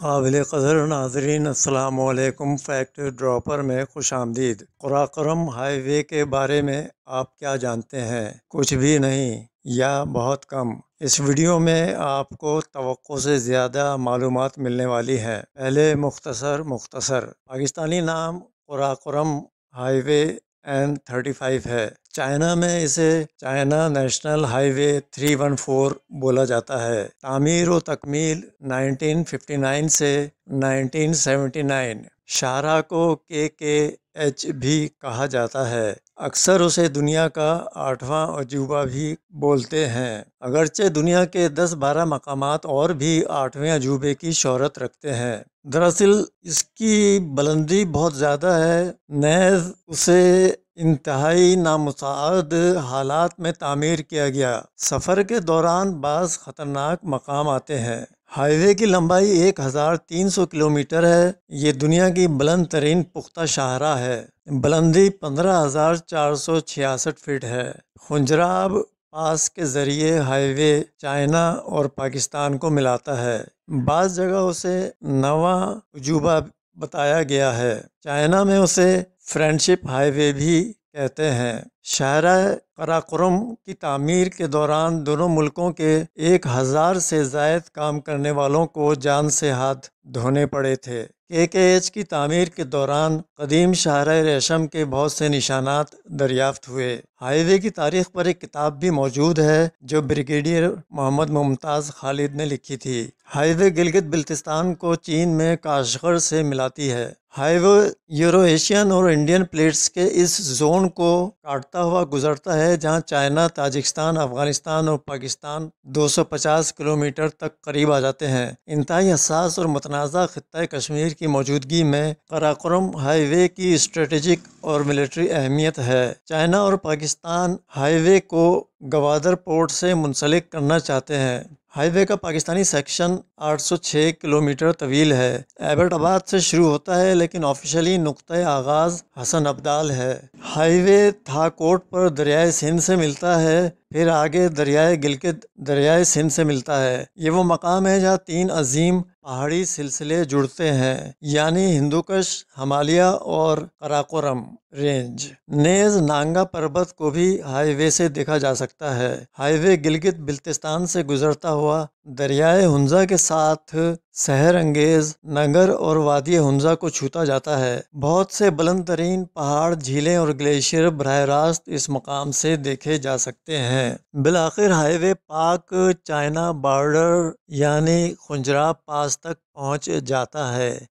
काबिल कदर नाजरीन असलकुम फैक्ट ड्रॉपर में खुश आमदीद। कुराक्रम हाईवे के बारे में आप क्या जानते हैं? कुछ भी नहीं या बहुत कम। इस वीडियो में आपको तो से ज़्यादा मालूम मिलने वाली हैं। पहले मुख्तसर मुख्तसर। पाकिस्तानी नाम Karakoram highway N thirty five है। चाइना में इसे चाइना नेशनल हाईवे 314 बोला जाता है। तामीर व तकमील 1959 से 1979 शाहरा को के के एच भी कहा जाता है। अक्सर उसे दुनिया का आठवां अजूबा भी बोलते हैं। अगरचे दुनिया के 10-12 मकाम और भी आठवें अजूबे की शहरत रखते हैं। दरअसल इसकी बुलंदी बहुत ज़्यादा है। नैज उसे इंतहाई नामुसाद हालात में तामीर किया गया। सफ़र के दौरान बाज़ ख़तरनाक मकाम आते हैं। हाईवे की लंबाई एक हज़ार तीन सौ किलोमीटर है। ये दुनिया की बुलंद तरीन पुख्ता शाहरा है। बुलंदी पंद्रह हज़ार चार सौ छियासठ फीट है। खुंजराब पास के ज़रिए हाईवे चाइना और पाकिस्तान को मिलाता है। बाज़ जगह उसे नवा अजूबा बताया गया है। चाइना में उसे फ्रेंडशिप हाईवे भी कहते हैं। शाहरा कराकुरम की तमीर के दौरान दोनों मुल्कों के एक हज़ार से जायद काम करने वालों को जान से हाथ धोने पड़े थे। के के एच की तमीर के दौरान कदीम शाहरा रेशम के बहुत से निशानात दरियाफ्त हुए। हाईवे की तारीख पर एक किताब भी मौजूद है, जो ब्रिगेडियर मोहम्मद मुमताज़ खालिद ने लिखी थी। हाईवे गिलगित बल्तिस्तान को चीन में काशगर से मिलाती है। हाईवे यूरो एशियन और इंडियन प्लेट्स के इस जोन को काटता हुआ गुजरता है, जहाँ चाइना, ताजिकिस्तान, अफ़गानिस्तान और पाकिस्तान 250 किलोमीटर तक करीब आ जाते हैं। इंतहाई हसास और मतनाज़ा ख़त्े कश्मीर की मौजूदगी में कराक्रम हाईवे की स्ट्रेटजिक और मिलिट्री अहमियत है। चाइना और पाकिस्तान हाईवे को गवादर पोर्ट से मुंसलिक करना चाहते हैं। हाईवे का पाकिस्तानी सेक्शन 806 किलोमीटर तवील है। एबटाबाद से शुरू होता है, लेकिन ऑफिशियली नुक़ आगाज़ हसन अब्दाल है। हाईवे थाकोट पर दरियाए सिंध से मिलता है। फिर आगे दरियाए गिलगित दरियाए सिंध से मिलता है। ये वो मकाम है जहाँ तीन अजीम पहाड़ी सिलसिले जुड़ते हैं, यानी हिंदुकश, हमालिया और कराकोरम रेंज नेज नांगा पर्वत को भी हाईवे से देखा जा सकता है। हाईवे गिलगित बिल्तिस्तान से गुजरता हुआ दरियाए हुंजा के साथ सहर अंगेज नगर और वादी हंजा को छूता जाता है। बहुत से बुलंद तरीन पहाड़, झीलें और ग्लेशियर बरह रास्त इस मकाम से देखे जा सकते हैं। बिलाखिर हाईवे पाक चाइना बॉर्डर, यानी खुंजरा पास तक पहुँच जाता है।